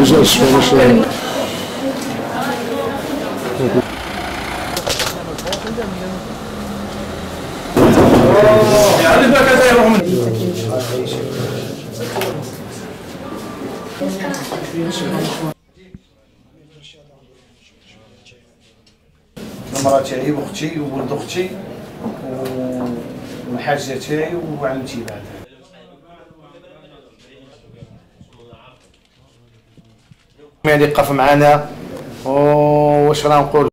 بجاج الشفا المرأة وأختي وولد أختي والحاجة تاعي وعمتي بعد يعني قف معنا واش راه نقول